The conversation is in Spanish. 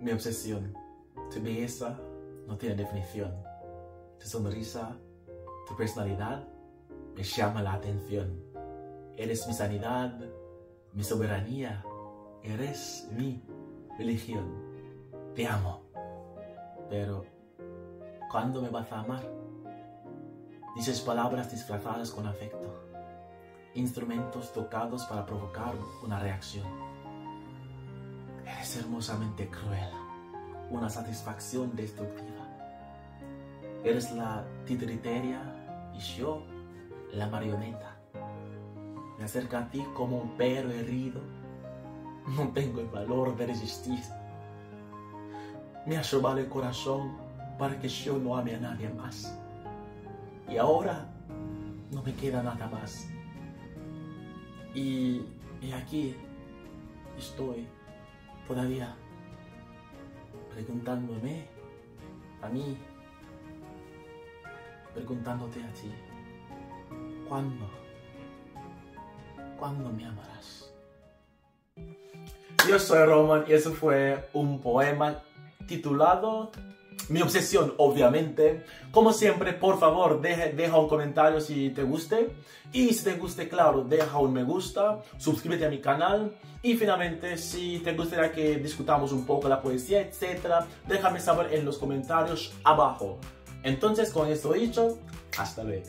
mi obsesión. Tu belleza no tiene definición. Tu sonrisa, tu personalidad me llama la atención. Eres mi sanidad, mi soberanía. Eres mi religión. Te amo. Pero, ¿cuándo me vas a amar? Dices palabras disfrazadas con afecto. Instrumentos tocados para provocar una reacción. Eres hermosamente cruel. Una satisfacción destructiva. Eres la titiriteria y yo la marioneta. Me acerco a ti como un perro herido. No tengo el valor de resistir. Me has robado el corazón para que yo no ame a nadie más. Y ahora no me queda nada más. Y, y aquí estoy todavía preguntándome a mí, preguntándote a ti, ¿cuándo? ¿Cuándo me amarás? Yo soy Roman y eso fue un poema titulado Mi obsesión, obviamente. Como siempre, por favor, deja, deja un comentario si te guste. Y si te guste, claro, deja un me gusta, suscríbete a mi canal. Y finalmente, si te gustaría que discutamos un poco la poesía, etc., déjame saber en los comentarios abajo. Entonces, con esto dicho, hasta luego.